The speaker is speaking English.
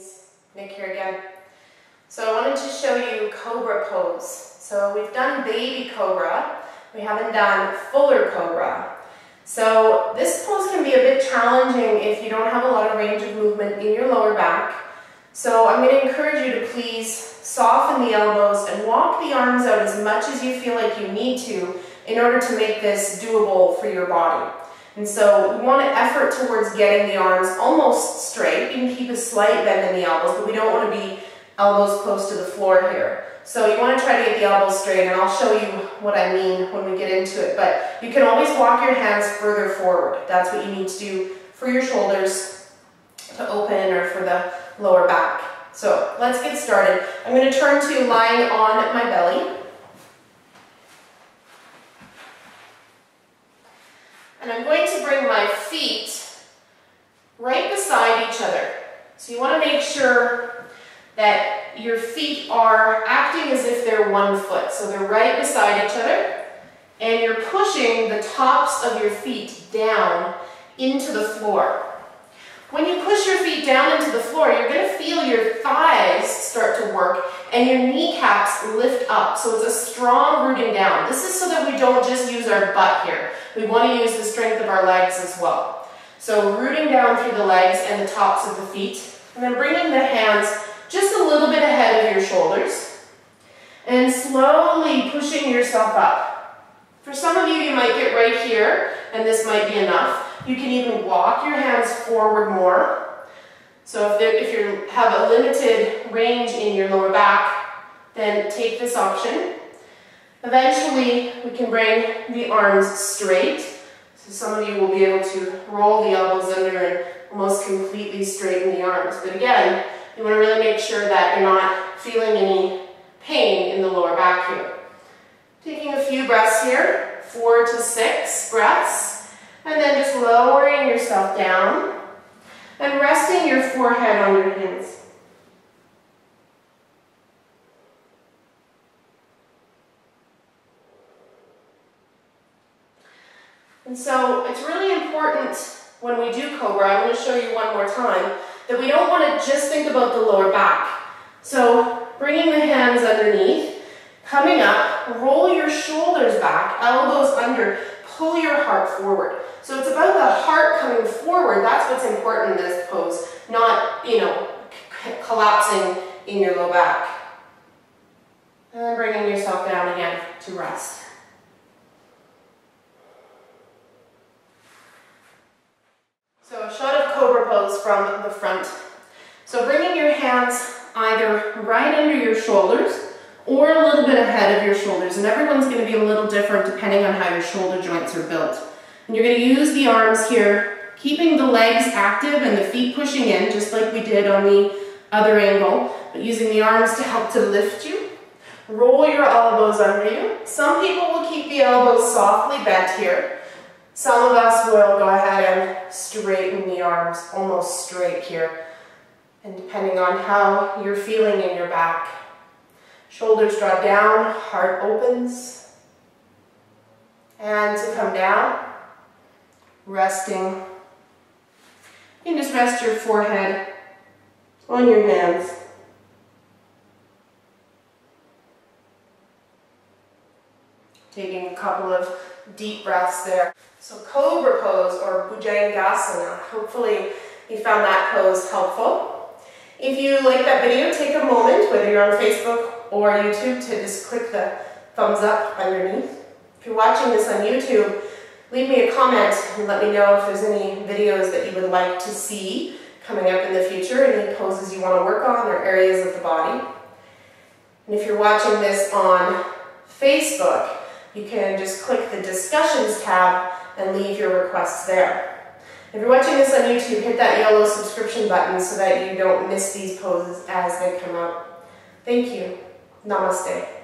knees. Nyk here again. So I wanted to show you Cobra pose. So we've done baby Cobra. We haven't done fuller Cobra. So this pose can be a bit challenging if you don't have a lot of range of movement in your lower back. So I'm going to encourage you to please soften the elbows and walk the arms out as much as you feel like you need to in order to make this doable for your body. And so we want to effort towards getting the arms almost straight. You can keep a slight bend in the elbows, but we don't want to be elbows close to the floor here. So you want to try to get the elbows straight, and I'll show you what I mean when we get into it. But you can always walk your hands further forward. That's what you need to do for your shoulders to open or for the lower back. So let's get started. I'm going to turn to lying on my belly. And I'm going to bring my feet right beside each other. So you want to make sure that your feet are acting as if they're one foot. So they're right beside each other. And you're pushing the tops of your feet down into the floor. When you push your feet down into the floor, you're going to feel your thighs start to work and your kneecaps lift up. So it's a strong rooting down. This is so that we don't just use our butt here. We want to use the strength of our legs as well. So rooting down through the legs and the tops of the feet. And then bringing the hands just a little bit ahead of your shoulders. And slowly pushing yourself up. For some of you, you might get right here, and this might be enough. You can even walk your hands forward more. So if, there, if you have a limited range in your lower back, then take this option. Eventually, we can bring the arms straight. So some of you will be able to roll the elbows under and almost completely straighten the arms. But again, you want to really make sure that you're not feeling any pain in the lower back here. Taking a few breaths here, four to six breaths, and then just lowering yourself down and resting your forehead on your hands. And so it's really important when we do Cobra, I'm going to show you one more time, that we don't want to just think about the lower back. So bringing the hands underneath, coming up, roll your shoulders back, elbows under, pull your heart forward. So it's about the heart coming forward. That's what's important in this pose, not, you know, collapsing in your low back. And then bringing yourself down again to rest. So a shot of Cobra pose from the front. So bringing your hands either right under your shoulders or a little bit ahead of your shoulders. And everyone's going to be a little different depending on how your shoulder joints are built. And you're going to use the arms here, keeping the legs active and the feet pushing in, just like we did on the other angle, but using the arms to help to lift you. Roll your elbows under you. Some people will keep the elbows softly bent here. Some of us will go ahead and straighten the arms almost straight here. And depending on how you're feeling in your back, shoulders draw down, heart opens. And to come down, resting. You can just rest your forehead on your hands. Taking a couple of deep breaths there. So Cobra pose or Bhujangasana. Hopefully you found that pose helpful. If you like that video, take a moment, whether you're on Facebook or YouTube, to just click the thumbs up underneath. If you're watching this on YouTube, leave me a comment and let me know if there's any videos that you would like to see coming up in the future, any poses you want to work on or areas of the body. And if you're watching this on Facebook, you can just click the discussions tab and leave your requests there. If you're watching this on YouTube, hit that yellow subscription button so that you don't miss these poses as they come out. Thank you. Namaste.